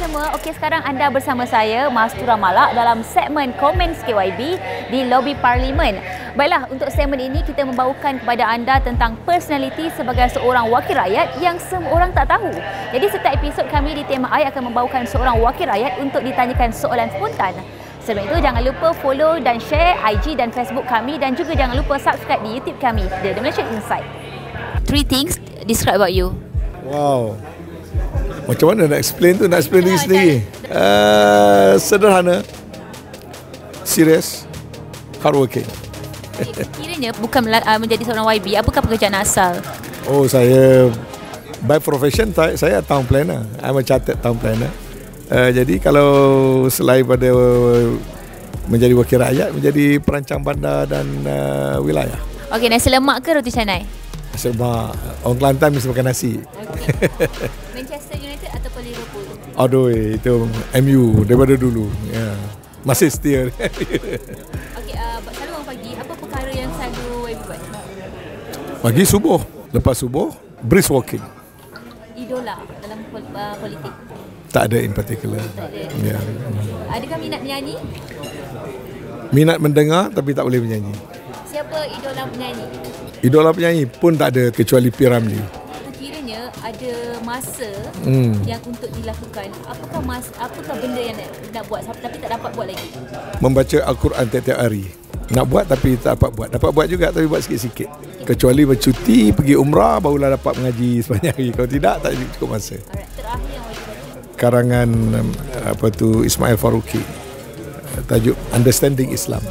semua. Okey, sekarang anda bersama saya, Mastura Malak dalam segmen Komen KYB di Lobi Parlimen. Baiklah, untuk segmen ini kita membawakan kepada anda tentang personaliti sebagai seorang wakil rakyat yang semua orang tak tahu. Jadi setiap episod kami di Tema Ai akan membawakan seorang wakil rakyat untuk ditanyakan soalan spontan. Sebelum itu, jangan lupa follow dan share IG dan Facebook kami dan juga jangan lupa subscribe di YouTube kami, The Malaysian Insight. Three things describe about you. Wow. Macam mana nak explain tu? Nak explain diri sendiri. Uh, sederhana. Serius. Hardworking. Kiranya bukan uh, menjadi seorang YB, apakah pekerjaan asal? Oh, saya by profession saya, saya town planner. I'm a chartered town planner. Uh, jadi kalau selain pada menjadi wakil rakyat, menjadi perancang bandar dan uh, wilayah. Okey, nasi lemak ke roti canai? Sebab orang Kelantan mesti makan nasi. Manchester United ataupun Liverpool? Aduh, itu MU daripada dulu. Ya. Masih setia. Okey, uh, selalu orang pagi, apa perkara yang selalu YB buat? Pagi subuh. Lepas subuh, brisk walking. Idola dalam pol- uh, politik. Tak ada in particular. Tak ada. Ya. Adakah minat menyanyi? Minat mendengar tapi tak boleh menyanyi. Siapa idola penyanyi? Idola penyanyi pun tak ada kecuali P. Ramlee. Kiranya ada masa Hmm. yang untuk dilakukan. Apakah mas apakah benda yang nak, nak buat tapi tak dapat buat lagi? Membaca Al-Quran tiap-tiap hari. Nak buat tapi tak dapat buat. Dapat buat juga tapi buat sikit-sikit. Kecuali bercuti, pergi umrah barulah dapat mengaji sepanjang hari. Kalau tidak, tak cukup masa. Alright, terakhir yang. Karangan um, apa tu Ismail Faruqi. Tajuk Understanding Islam.